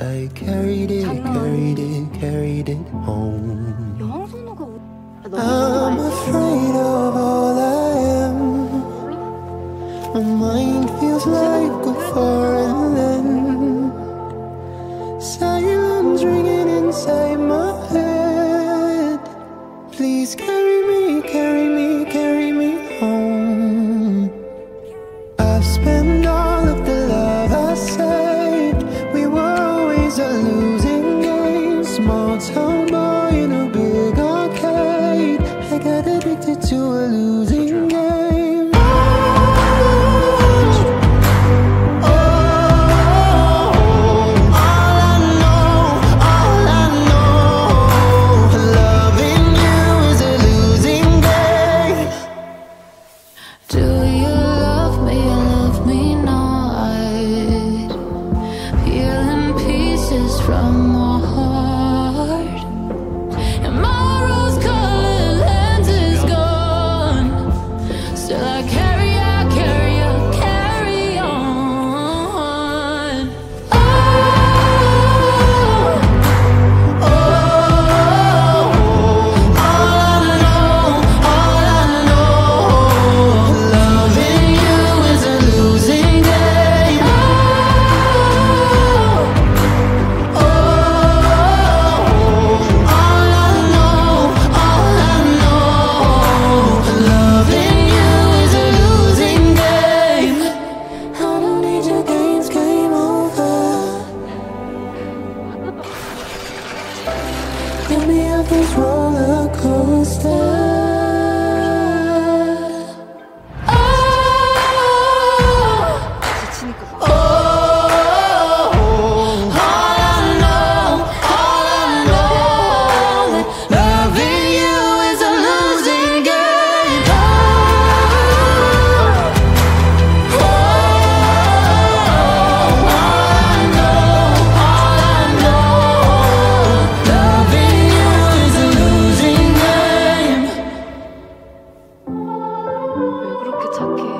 I carried it, carried it, carried it home. I'm afraid of all I am. My mind feels like a foreign. to a loser Give me up this roller coaster. okay.